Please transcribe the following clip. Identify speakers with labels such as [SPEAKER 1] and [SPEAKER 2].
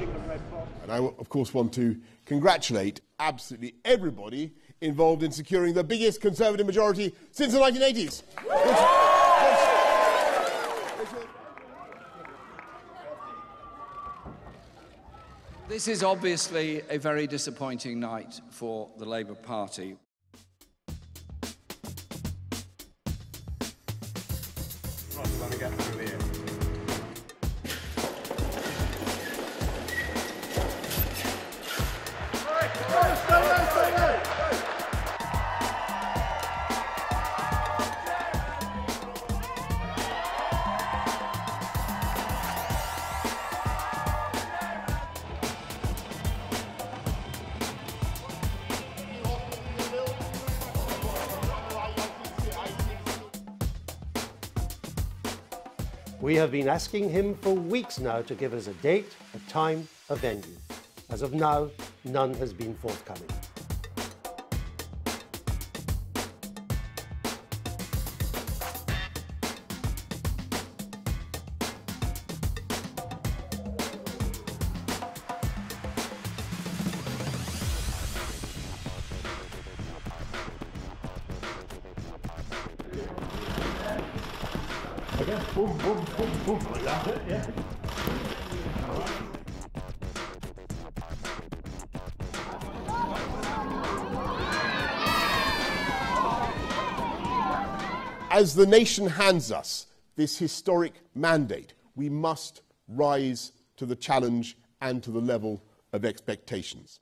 [SPEAKER 1] And I, of course, want to congratulate absolutely everybody involved in securing the biggest Conservative majority since the 1980s.
[SPEAKER 2] This is obviously a very disappointing night for the Labour Party.
[SPEAKER 3] We have been asking him for weeks now to give us a date, a time, a venue. As of now, none has been forthcoming.
[SPEAKER 1] As the nation hands us this historic mandate, we must rise to the challenge and to the level of expectations.